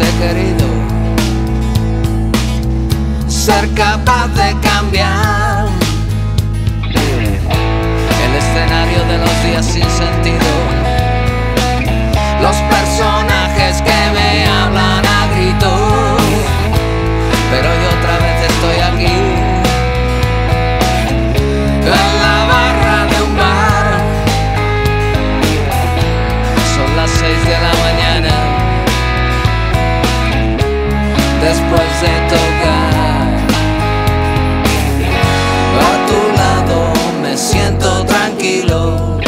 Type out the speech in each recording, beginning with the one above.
he querido. Ser capaz de cambiar el escenario de los días sin sentido, después de tocar. A tu lado me siento tranquilo.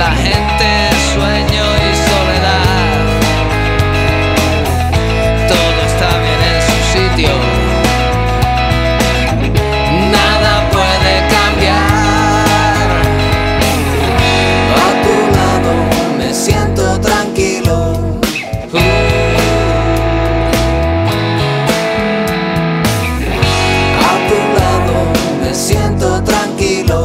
la gente sueño y soledad. Todo está bien en su sitio. Nada puede cambiar. A tu lado me siento tranquilo. A tu lado me siento tranquilo.